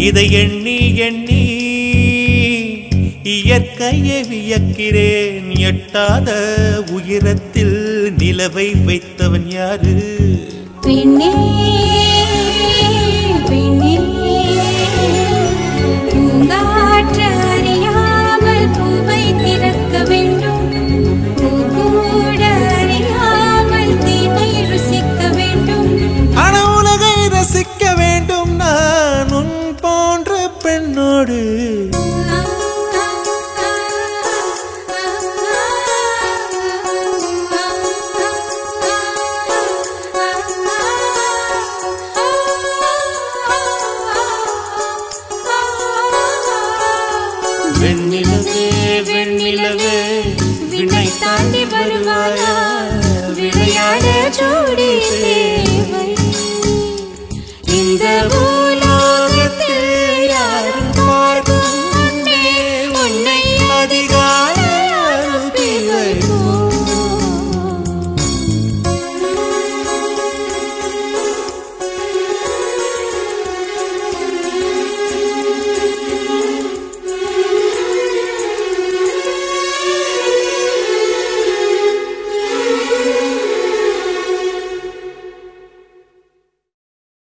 இதை எண்ணி எண்ணி இயற்கையை வியக்கிறேன். எட்டாத உயரத்தில் நிலவை வைத்தவன் யாரு? பின்னே பெண்ணே வெண்ணிலவே வெண்ணிலவே விண்ணை தாண்டி வருவாய்.